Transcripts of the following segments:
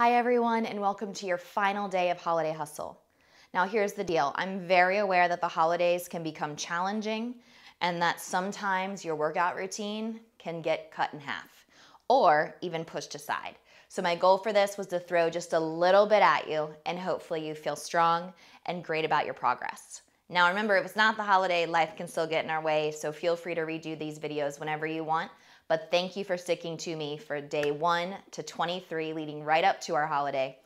Hi everyone and welcome to your final day of Holiday Hustle. Now here's the deal. I'm very aware that the holidays can become challenging and that sometimes your workout routine can get cut in half or even pushed aside. So my goal for this was to throw just a little bit at you and hopefully you feel strong and great about your progress. Now remember, if it's not the holiday, life can still get in our way, so feel free to redo these videos whenever you want. But thank you for sticking to me for day one to 23, leading right up to our holiday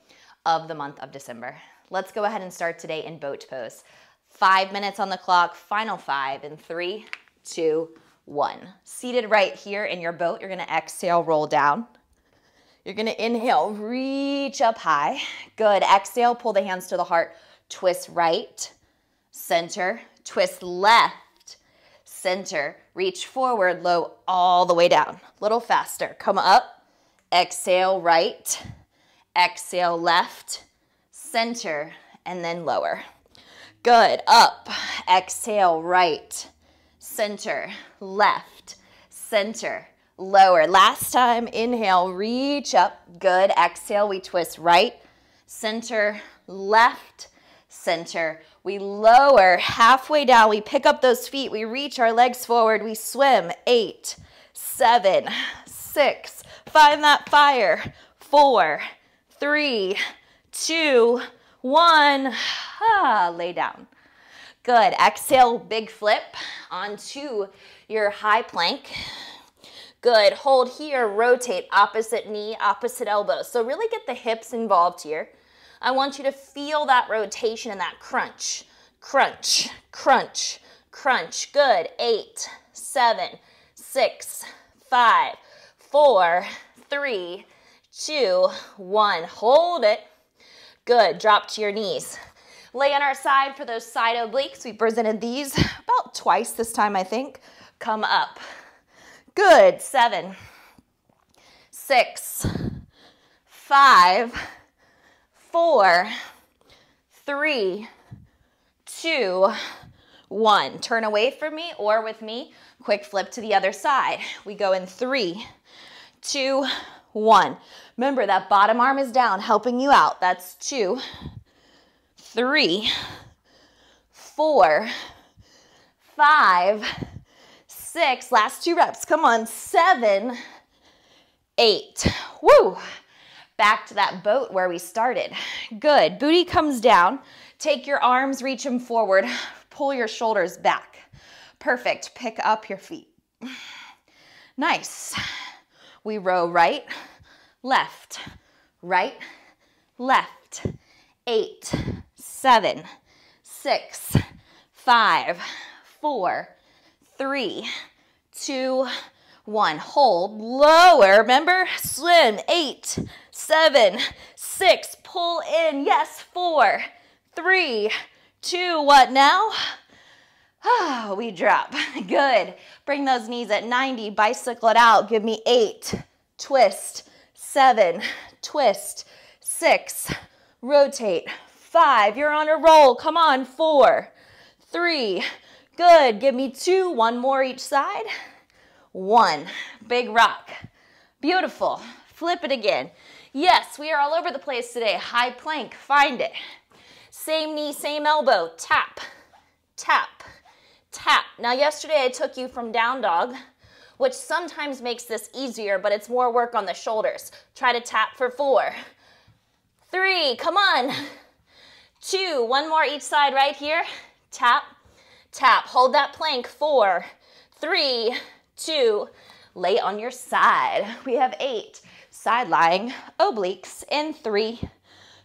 of the month of December. Let's go ahead and start today in boat pose. Five minutes on the clock, final five in three, two, one. Seated right here in your boat, you're gonna exhale, roll down. You're gonna inhale, reach up high. Good, exhale, pull the hands to the heart, twist right, center, twist left, center, reach forward, low, all the way down. A little faster. Come up, exhale right, exhale left, center, and then lower. Good, up, exhale right, center, left, center, lower. Last time, inhale, reach up. Good, exhale, we twist right, center, left, center, we lower halfway down. We pick up those feet. We reach our legs forward. We swim. Eight, seven, six. Find that fire. Four, three, two, one. Ah, lay down. Good. Exhale, big flip onto your high plank. Good. Hold here. Rotate opposite knee, opposite elbow. So really get the hips involved here. I want you to feel that rotation and that crunch. Crunch, crunch, crunch. Good. Eight, seven, six, five, four, three, two, one. Hold it. Good. Drop to your knees. Lay on our side for those side obliques. We presented these about twice this time, I think. Come up. Good. Seven, six, five, four, three, two, one. Turn away from me or with me. Quick flip to the other side. We go in three, two, one. Remember that bottom arm is down, helping you out. That's two, three, four, five, six. Last two reps. Come on. Seven, eight. Woo. Back to that boat where we started. Good. Booty comes down. Take your arms, reach them forward. Pull your shoulders back. Perfect. Pick up your feet. Nice. We row right, left, right, left. Eight, seven, six, five, four, three, two, one. Hold, lower. Remember, swim. Eight, seven, six, pull in. Yes, four, three, two, what now? Oh, we drop. Good. Bring those knees at 90. Bicycle it out. Give me eight. Twist. Seven. Twist. Six. Rotate. Five. You're on a roll. Come on. Four. Three. Good. Give me two. One more each side. One. Big rock. Beautiful. Flip it again. Yes, we are all over the place today. High plank. Find it. Same knee, same elbow. Tap, tap, tap. Now, yesterday I took you from down dog, which sometimes makes this easier, but it's more work on the shoulders. Try to tap for four, three, come on, two, one more each side right here. Tap, tap. Hold that plank. Four, three, two, lay on your side. We have eight. Side lying obliques in three,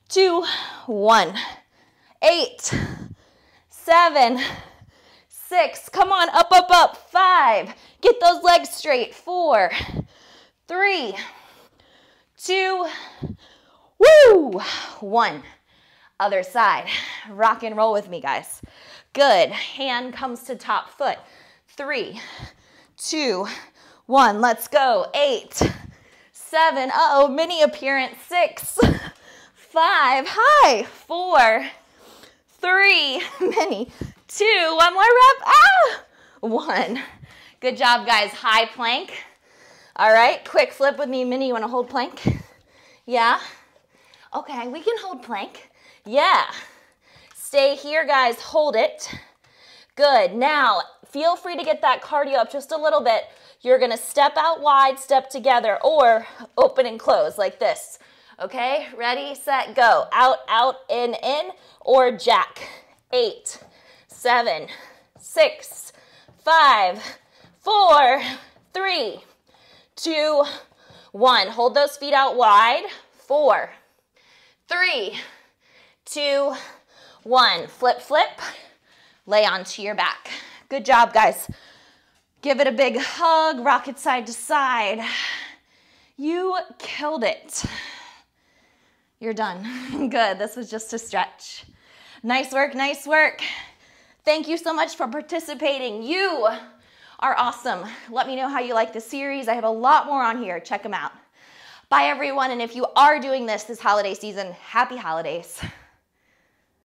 two, one eight, seven, six, come on, up, up, up, five, get those legs straight, four, three, two, woo, one. Other side, rock and roll with me, guys. Good, hand comes to top foot, three, two, one, let's go, eight, seven, uh oh mini appearance, six, five, high, four, three, Mini. two, one more rep, ah, one. Good job, guys. High plank. All right, quick flip with me, Mini, You want to hold plank? Yeah? Okay, we can hold plank. Yeah. Stay here, guys. Hold it. Good. Now, feel free to get that cardio up just a little bit. You're to step out wide, step together, or open and close like this. Okay, ready, set, go. Out, out, in, in, or jack. Eight, seven, six, five, four, three, two, one. Hold those feet out wide. Four, three, two, one. Flip, flip, lay onto your back. Good job, guys. Give it a big hug, rock it side to side. You killed it. You're done. Good, this was just a stretch. Nice work, nice work. Thank you so much for participating. You are awesome. Let me know how you like the series. I have a lot more on here. Check them out. Bye, everyone. And if you are doing this this holiday season, happy holidays.